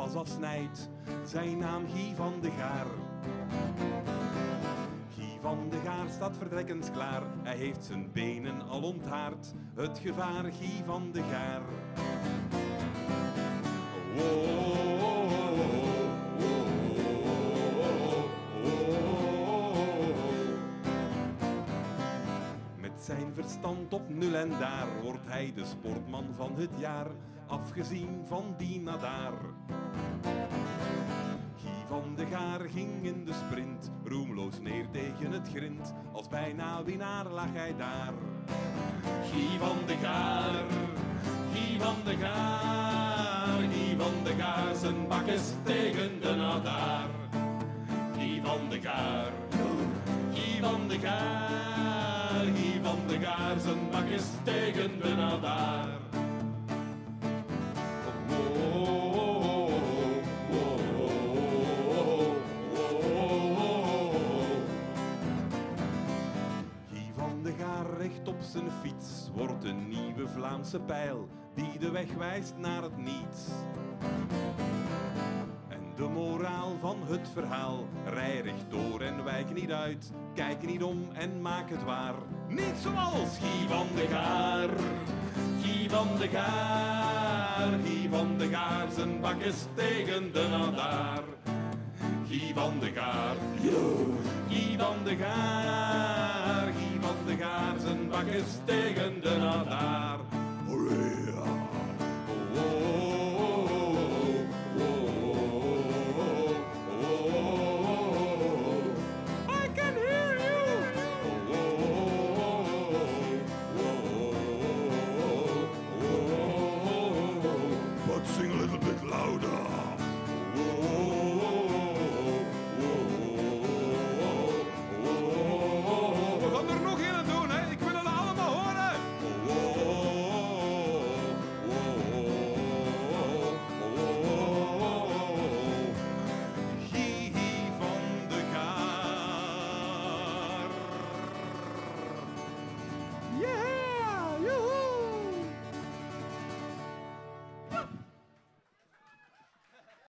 pas afsnijdt. Zijn naam Guy van de Gaar. Guy van de Gaar staat vertrekkens klaar. Hij heeft zijn benen al onthaard. Het gevaar Guy van de Gaar. Met zijn verstand op nul en daar wordt hij de sportman van het jaar, afgezien van Dina daar. Guy van de Gaar ging in de sprint, roemloos neer tegen het grind, als bijna winnaar lag hij daar. Guy van de Gaar, Guy van de Gaar, Guy van de Gaar, zijn bakkes tegen de nadaar. Guy van de Gaar, Guy van de Gaar, Guy van de Gaar, zijn bakkes tegen de nadaar. Op zijn fiets wordt een nieuwe Vlaamse pijl die de weg wijst naar het niets. En de moraal van het verhaal, rij recht door en wijk niet uit, kijk niet om en maak het waar. Niet zoals Guy van de Gaar, Guy van de Gaar, Guy van de Gaar, zijn bak is tegen de nadaar. Guy van de Gaar. Guy van de Gaar, zijn